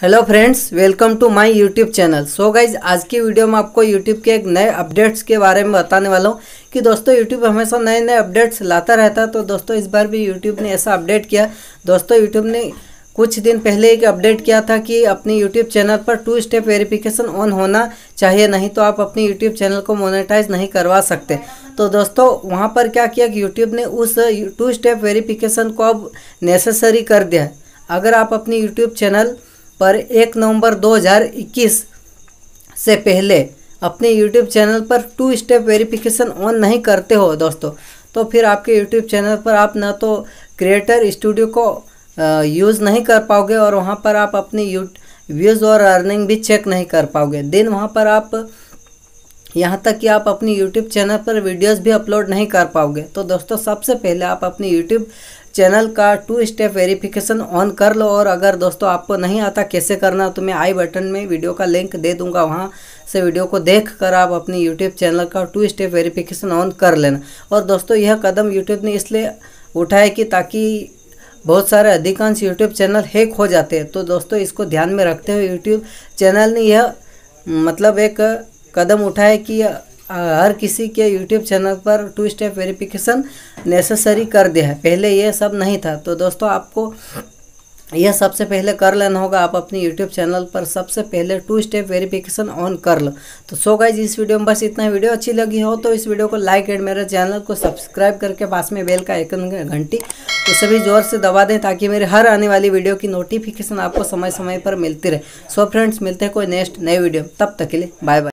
Hello friends, welcome to my YouTube channel. So guys आज की video में आपको यूट्यूब के एक नए अपडेट्स के बारे में बताने वाला हूँ कि दोस्तों, यूट्यूब हमेशा नए नए अपडेट्स लाता रहता है तो दोस्तों, इस बार भी यूट्यूब ने ऐसा अपडेट किया। दोस्तों, यूट्यूब ने कुछ दिन पहले एक अपडेट किया था कि अपनी यूट्यूब चैनल पर टू स्टेप वेरिफिकेशन ऑन होना चाहिए, नहीं तो आप अपनी यूट्यूब चैनल को मोनेटाइज नहीं करवा सकते। तो दोस्तों, वहाँ पर क्या किया कि यूट्यूब ने उस टू स्टेप वेरिफिकेशन को अब नेसेसरी कर दिया अगर आप अपनी यूट्यूब चैनल पर एक नवंबर 2021 से पहले अपने यूट्यूब चैनल पर टू स्टेप वेरिफिकेशन ऑन नहीं करते हो दोस्तों। तो फिर आपके यूट्यूब चैनल पर आप ना तो क्रिएटर स्टूडियो को यूज़ नहीं कर पाओगे और वहाँ पर आप अपनी व्यूज़ और अर्निंग भी चेक नहीं कर पाओगे। देन वहाँ पर आप यहाँ तक कि आप अपनी यूट्यूब चैनल पर वीडियोस भी अपलोड नहीं कर पाओगे। तो दोस्तों, सबसे पहले आप अपनी यूट्यूब चैनल का टू स्टेप वेरिफिकेशन ऑन कर लो और अगर दोस्तों आपको नहीं आता कैसे करना तो मैं आई बटन में वीडियो का लिंक दे दूँगा, वहाँ से वीडियो को देख कर आप अपनी यूट्यूब चैनल का टू स्टेप वेरिफिकेशन ऑन कर लेना। और दोस्तों, यह कदम यूट्यूब ने इसलिए उठाया कि ताकि बहुत सारे अधिकांश यूट्यूब चैनल हैक हो जाते हैं। तो दोस्तों, इसको ध्यान में रखते हुए यूट्यूब चैनल ने यह मतलब एक कदम उठाए कि हर किसी के यूट्यूब चैनल पर टू स्टेप वेरिफिकेशन नेसेसरी कर दिया है। पहले ये सब नहीं था। तो दोस्तों, आपको यह सबसे पहले कर लेना होगा। आप अपनी यूट्यूब चैनल पर सबसे पहले टू स्टेप वेरिफिकेशन ऑन कर लो। तो सो गाइज़ इस वीडियो में बस इतना वीडियो अच्छी लगी हो तो इस वीडियो को लाइक एंड मेरे चैनल को सब्सक्राइब करके पास में बेल का आइकन घंटी, उसे भी ज़ोर से दबा दें ताकि मेरे हर आने वाली वीडियो की नोटिफिकेशन आपको समय समय पर मिलती रहे। सो फ्रेंड्स मिलते हैं कोई नेक्स्ट नए वीडियो तब तक के लिए बाय बाय